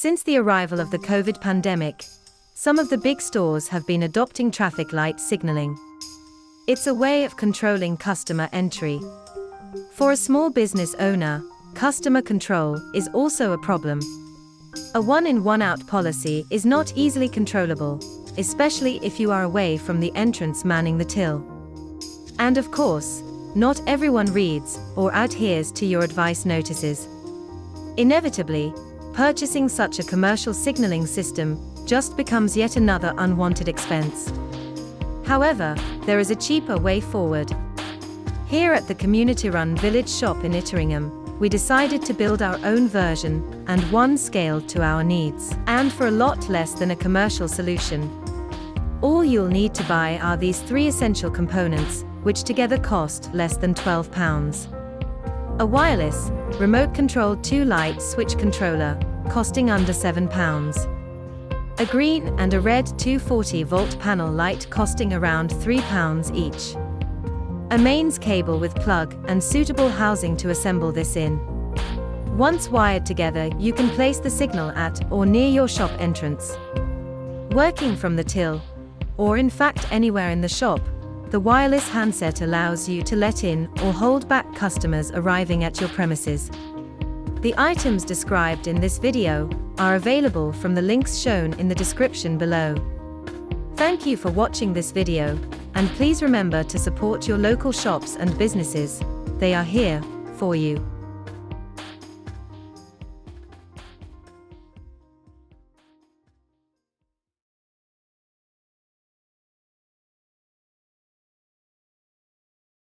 Since the arrival of the COVID pandemic, some of the big stores have been adopting traffic light signaling. It's a way of controlling customer entry. For a small business owner, customer control is also a problem. A one in one out policy is not easily controllable, especially if you are away from the entrance manning the till. And of course, not everyone reads or adheres to your advice notices. Inevitably, purchasing such a commercial signaling system just becomes yet another unwanted expense. However, there is a cheaper way forward. Here at the community run village shop in Itteringham, we decided to build our own version and one scaled to our needs, and for a lot less than a commercial solution. All you'll need to buy are these three essential components, which together cost less than £12. A wireless, remote controlled 2 light switch controller, costing under £7. A green and a red 240 volt panel light costing around £3 each. A mains cable with plug and suitable housing to assemble this in. Once wired together, you can place the signal at or near your shop entrance. Working from the till, or in fact anywhere in the shop, the wireless handset allows you to let in or hold back customers arriving at your premises. The items described in this video are available from the links shown in the description below. Thank you for watching this video, and please remember to support your local shops and businesses, they are here for you.